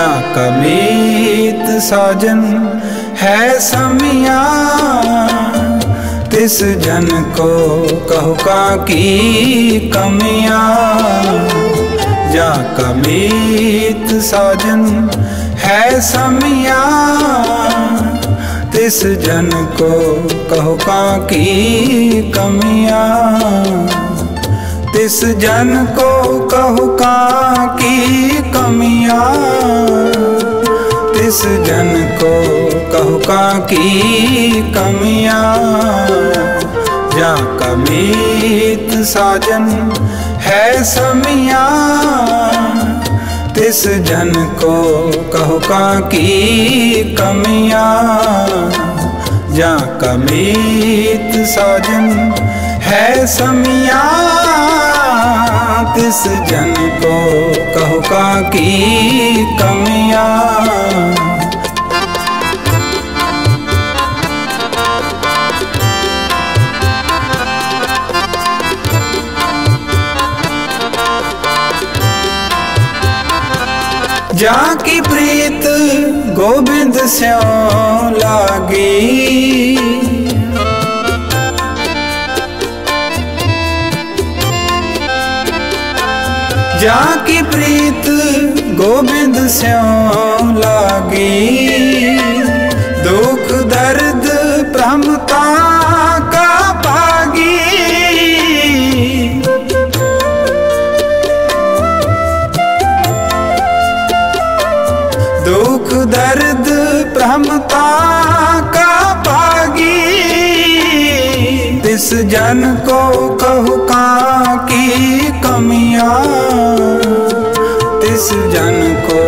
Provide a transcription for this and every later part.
जा कमीत साजन है समिया। तिस जन को कहो का की कमिया। जा कमीत साजन है समिया। तिस जन को कहो का की कमिया। तिस जन को कहु का की कमिया? तिस जन को कहु का की कमिया? जा कमीत साजन है समिया? तिस जन को कहु का की कमिया? जा कमीत साजन है समिया? तिस जन को कहो का कमिया। जाकी प्रीत गोविंद स्यों लागी। जाकी प्रीत गोविंद स्यों लागी। दुख, दर्द प्रमता का पागी दुख, दर्द प्रमता का पागी तिस जन की कमिया तिस जन को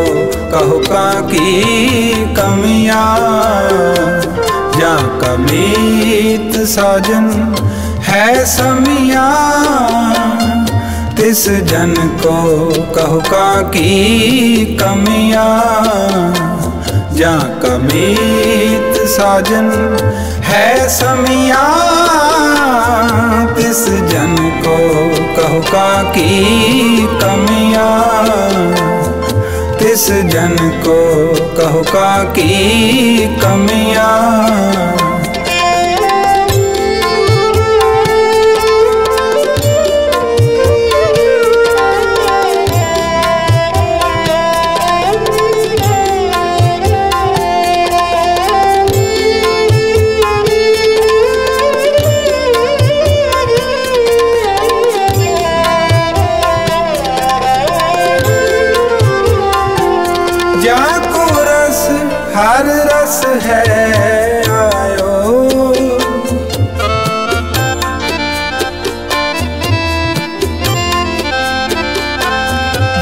कहु का की कमिया। जा कमीत साजन है समिया तिस जन को कहु का की कमिया। जा कमीत साजन है समिया तिस जन को कहु का की कमिया। किस जन को कहु का की कमिया।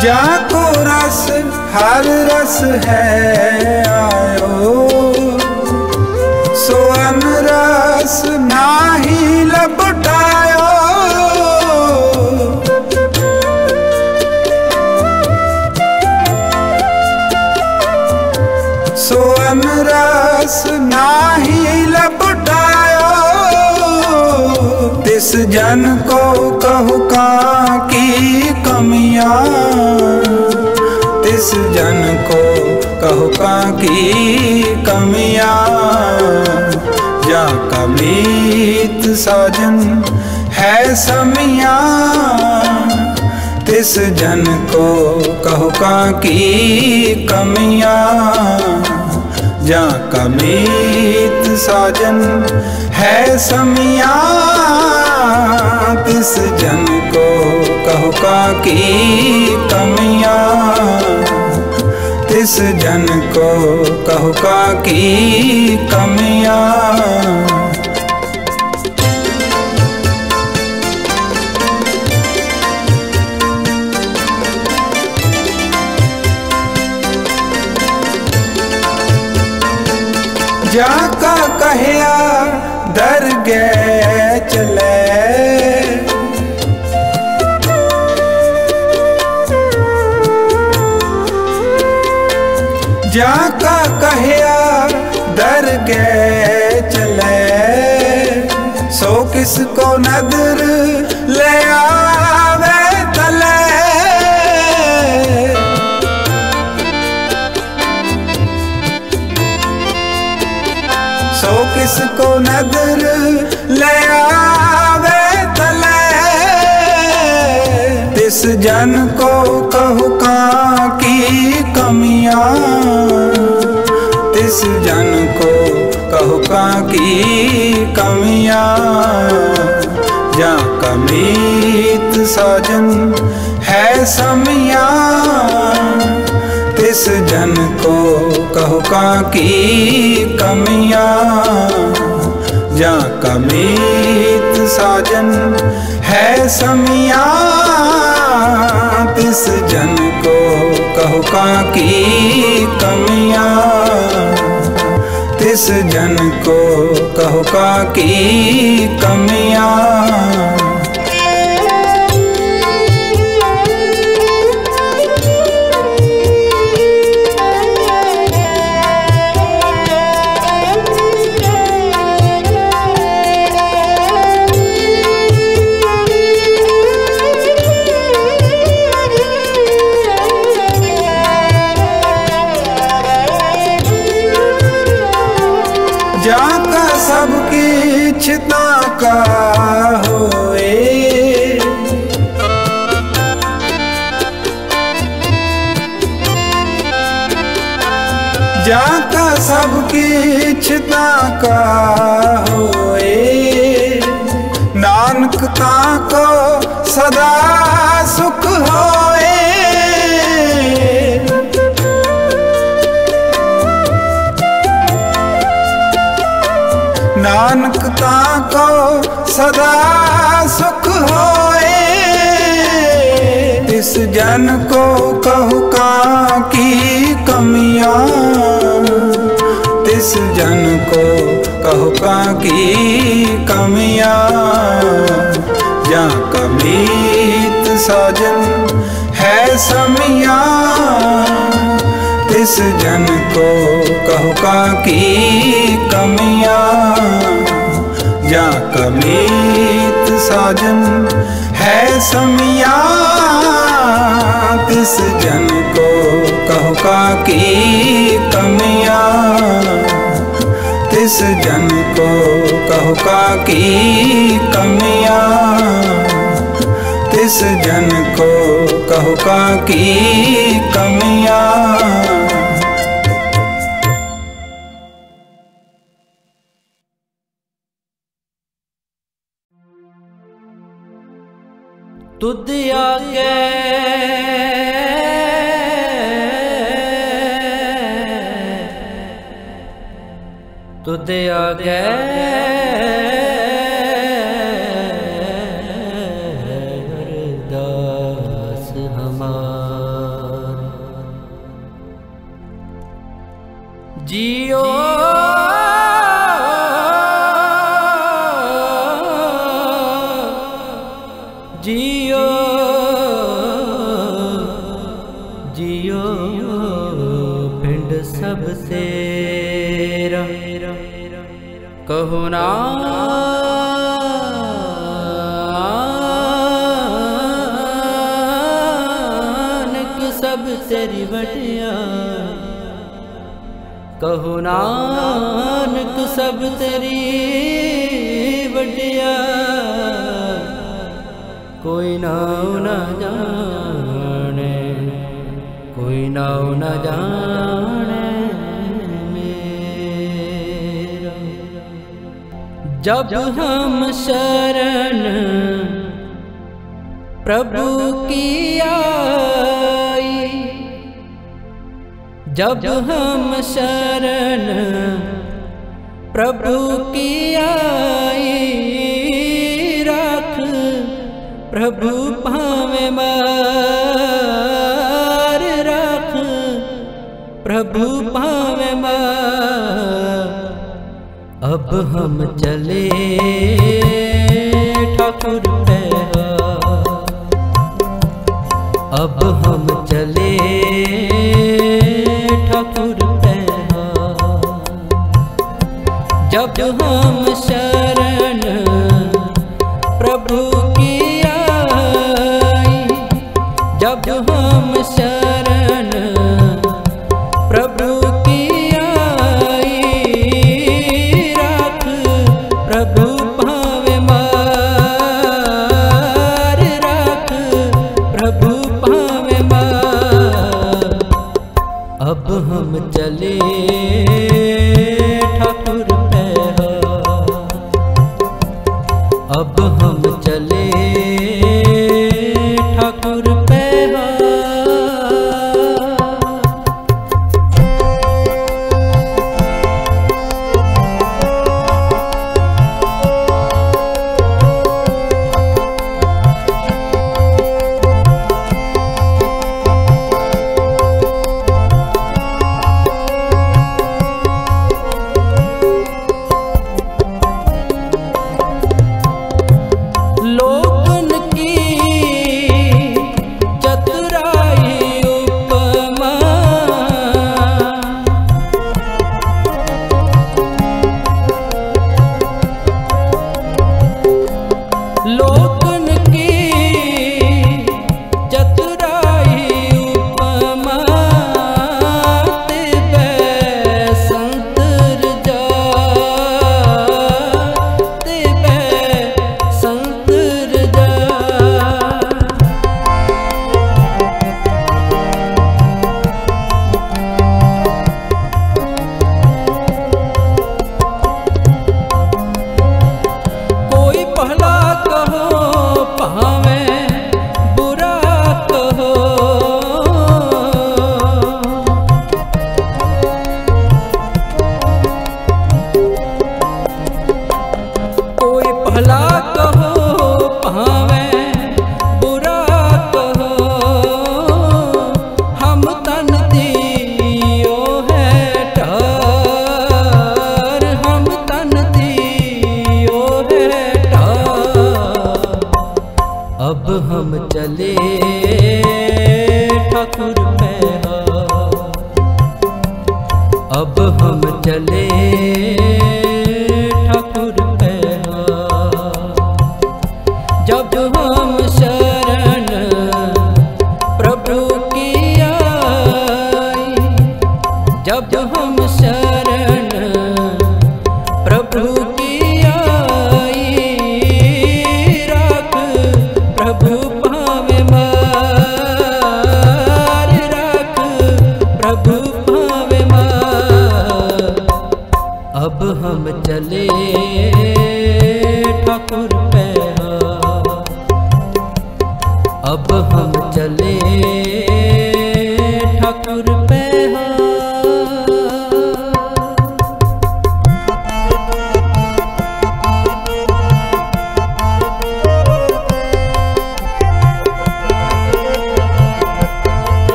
जाको रस, हर रस है, आयो। सोअन रस नाही लपटायो। सोअन रस नाही लपटायो। तिस जन को कहु का की कमिया तिस जन को कहु का की कमिया। जा कमीत साजन है समिया, तिस जन को कहो का की कमिया। जा कमीत साजन है समिया। तिस जन को कहो का की कमिया। किस जन को कहो का की कमिया। जन को कहू का कमियाँ? तिस जन को कहू का कमियाँ? जा कमीत साजन है समिया। तिस जन को कहो की कमिया? जा कमीत साजन है समिया। तिस जन को कहो का कमिया। तिस जन को कहो का की कमिया। को सदा सुख होए। नानकता को सदा सुख होए। इस जन को कहू का की कमियाँ। तिस जन को कहू का की कमियाँ। या कमीत साजन है समिया। तिस जन को कहू का की कमिया। या कमीत साजन है समिया। तिस जन को कहू का की कमिया। तिस जन को का की कमिया। तिस जन को कहु का की कमिया। तुद के तुदिया आगे तेरी बटिया। कहो नानक सब तेरी बटिया। कोई नाव न जाने कोई नाव न जाने जब हम शरण प्रभु की जब हम शरण प्रभु की आई राख, प्रभु भावे मार रख, प्रभु भावे मार। अब हम चले ठाकुर अब हम चले ठाकुर पैहा जब हम शरण प्रभु की आई जब हम शरण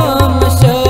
हम शरण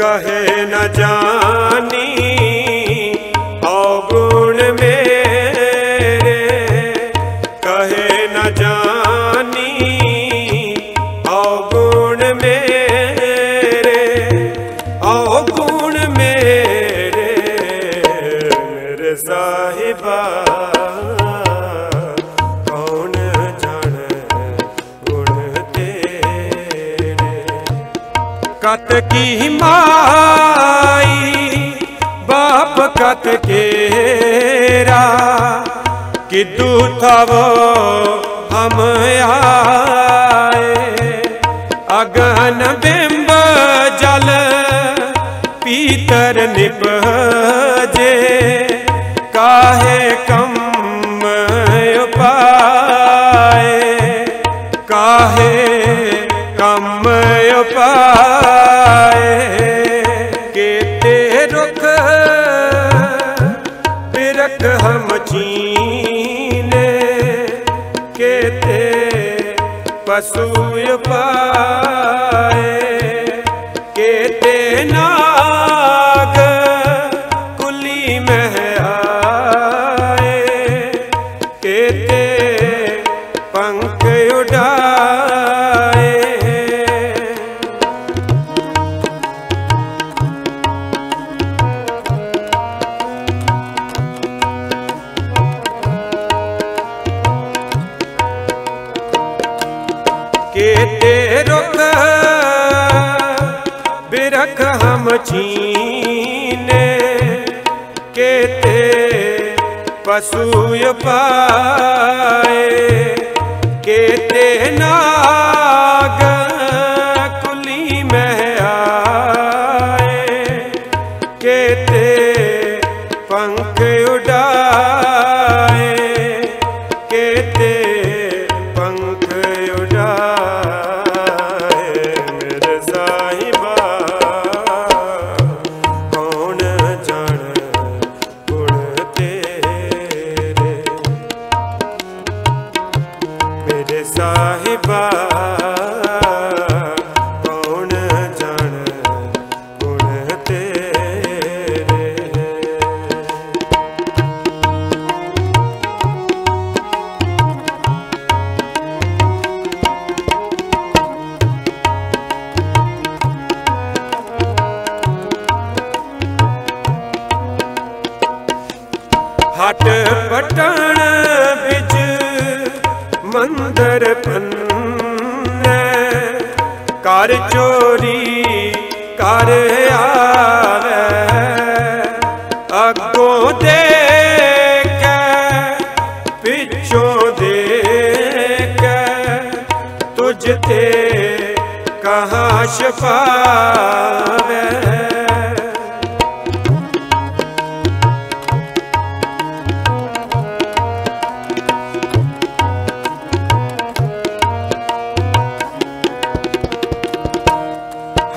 कहे न जानी। ਦੀ ਮਾਈ, ਬਾਪ ਕਤ ਕੇਰਾ। ਕਿਦੂ ਥਵੋ ਹਮ ਆਏ। ਅਗਨ ਬਿੰਬ ਜਲ, ਪੀਤਰ ਨਿਪ ਜੇ ਕਾਹੇ ਕੰਮ ਉਪਾਏ? ਕਾਹੇ ਕੰਮ ਉਪਾਏ? ਪਸੂ ਅਪਾਏ ਕੇਤੇ ਨਾ ਅਸੂਯ ਪਾਏ ਕੇਤੇ ਨਾ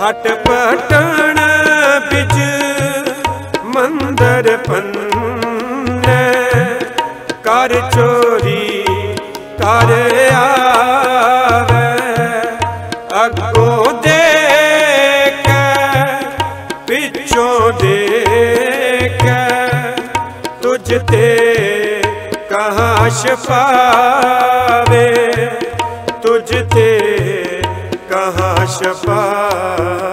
ਹਟ ਪਟਣ ਵਿੱਚ ਮੰਦਰ ਪੰਨੇ। ਕਰ ਚੋਰੀ, ਕਰ ਆਵੇ। ਦੇ ਪਿੱਛੋਂ ਦੇਖ। ਤੁਝ ਤੇ ਕਹਾਂ ਛਪਾਵੇ, ਤੁਝ ਤੇ Shabbat.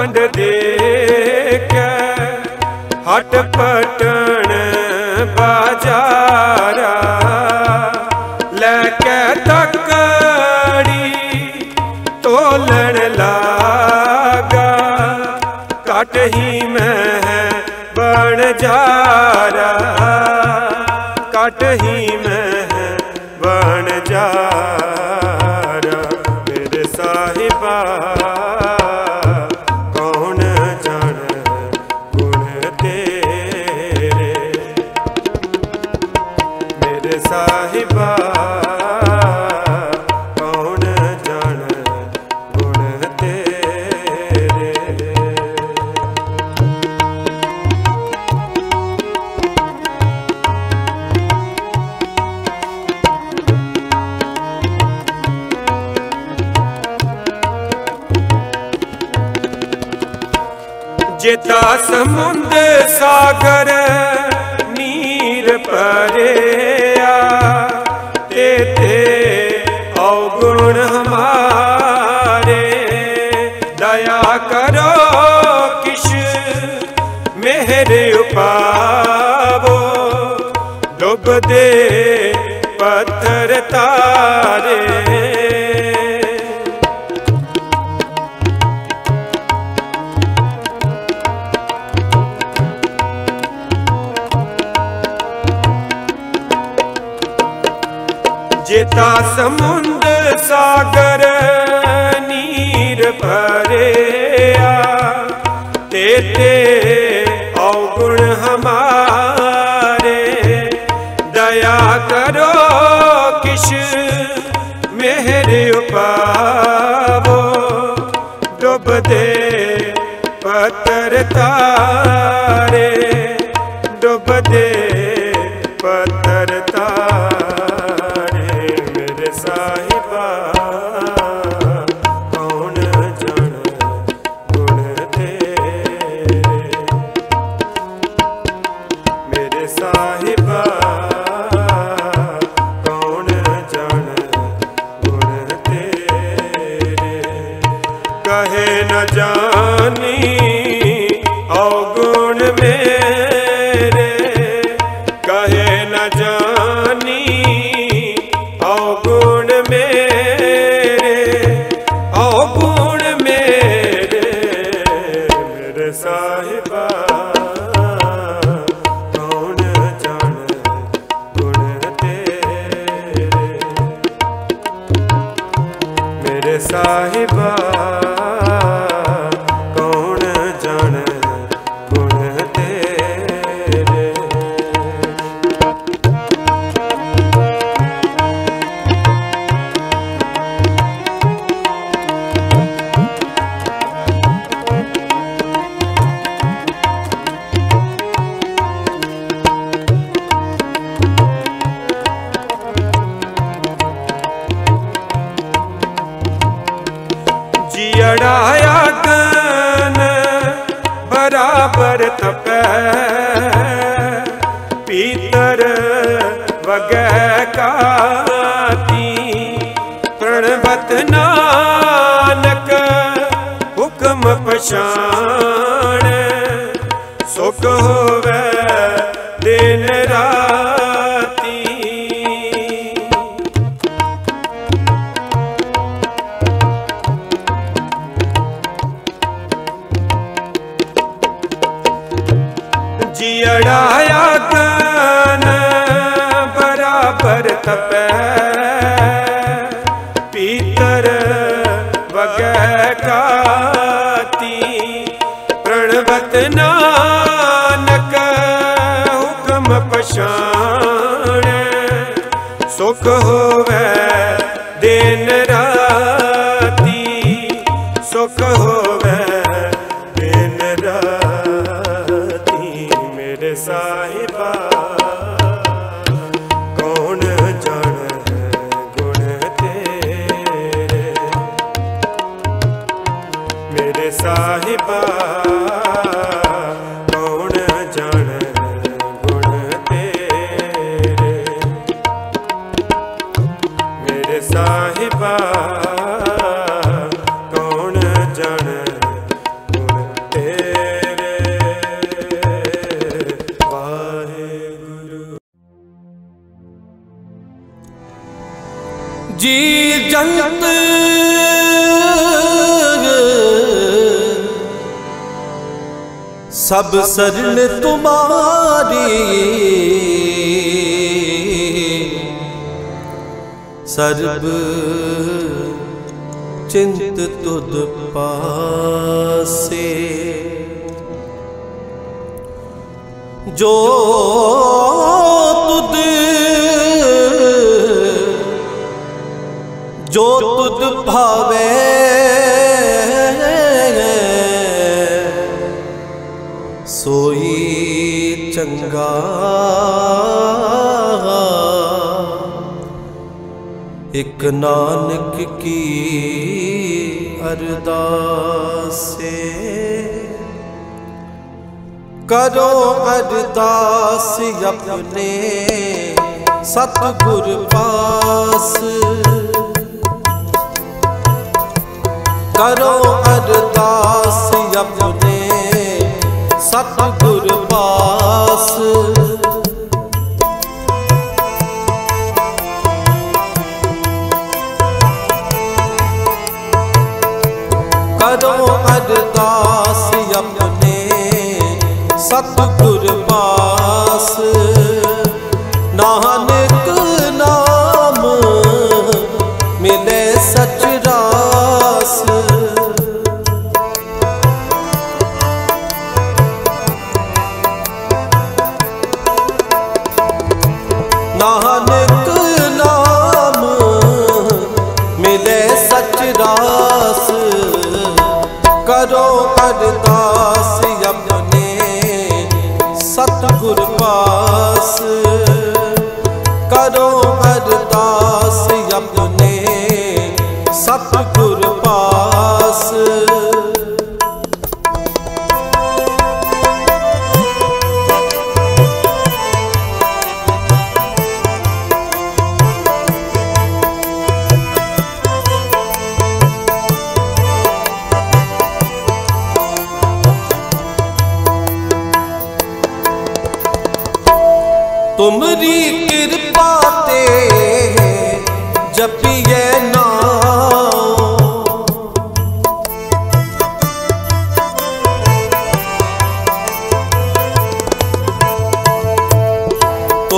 ਖੰਡ ਦੇਖੈ, ਹਟ ਪਟਣ ਬਾਜ਼ਾਰਾ। ਲੈ ਕੇ ਤੱਕੜੀ ਤੋਲਣ ਲਾਗਾ ਕਟ ਹੀ ਮੈਂ ਬਣ ਜਾ। ਸਾਹਿਬਾ ਕੌਣ ਜਾਣ ਗੁਣ ਤੇਰੇ? ਜੇਤਾ ਸਮੁੰਦ ਸਾਗਰ ਸਮੁੰਦ ਸਾਗਰ ਨੀਰ ਭਰਿਆ। ਤੇ ਤੇ ਔਗੁਣ ਹਮਾਰੇ। ਦਇਆ ਕਰੋ ਕਿਛ ਮਿਹਰ ਉਪਾਵੋ। ਡੁੱਬਦੇ ਪਤਰ ਤਾਰੇ, ਡੁੱਬਦੇ ਮੇਰੇ ਸਾਹਿਬਾ। पर तपै तुम्हारी। सर्व चिंत तुद पासे। जो तुद जो तुद भावे ਚੰਗਾ। ਇਕ ਨਾਨਕ ਕੀ ਅਰਦਾਸੇ। ਕਰੋ ਅਰਦਾਸ ਆਪਣੇ ਸਤਿਗੁਰ ਪਾਸ। ਕਰੋ ਅਰਦਾਸ ਆਪਣੇ ਸਤਿਗੁਰ ਪਾਸ। ਕਰੋ ਅਰਦਾਸ ਆਪਣੇ ਸਤਿਗੁਰ ਪਾਸ। ਨਾਹਨ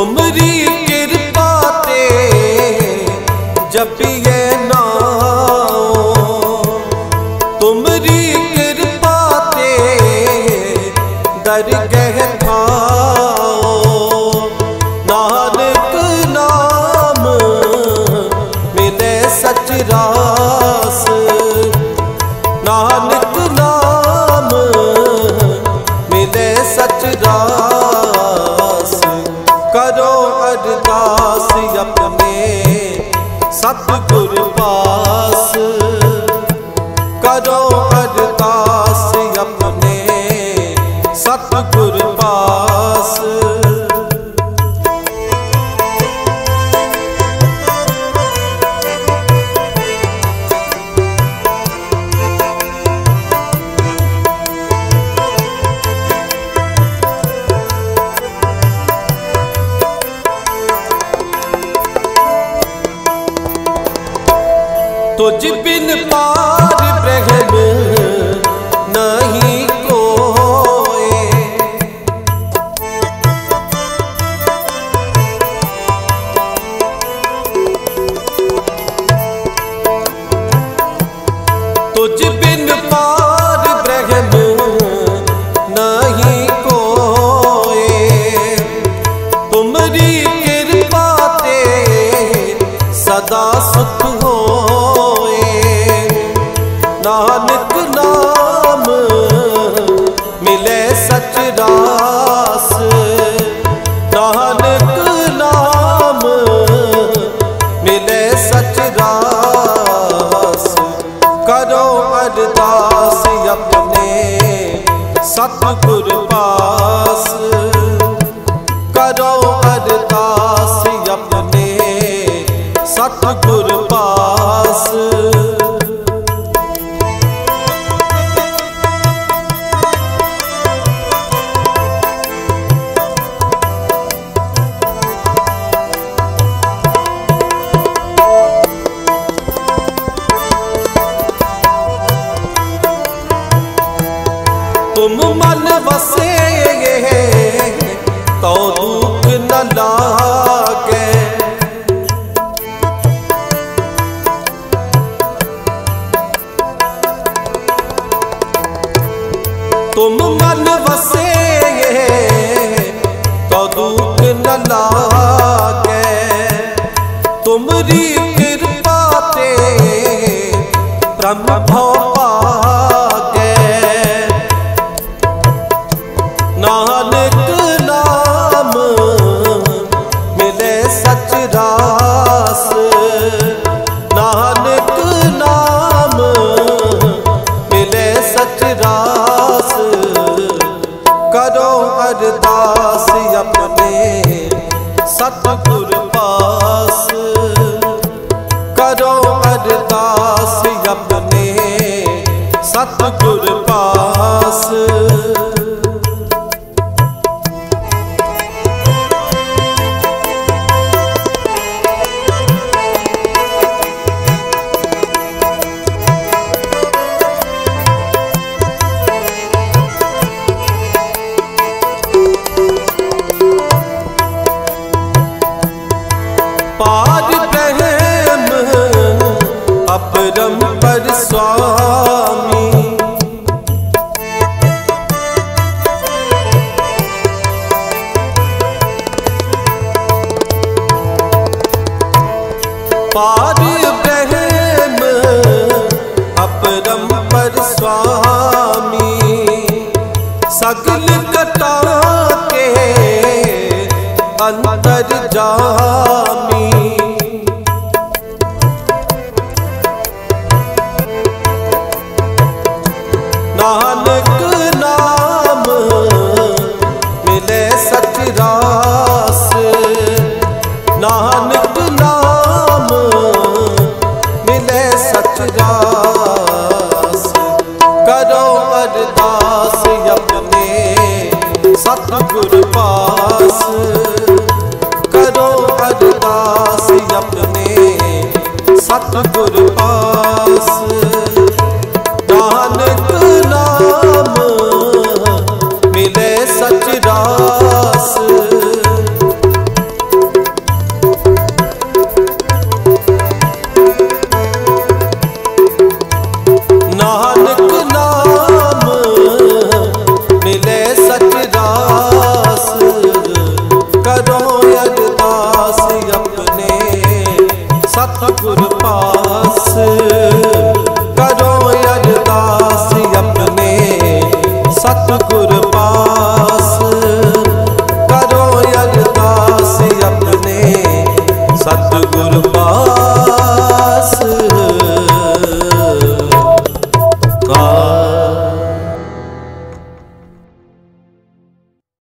उमरी तो तुझ बिन पार ब्रह्म Sato Coro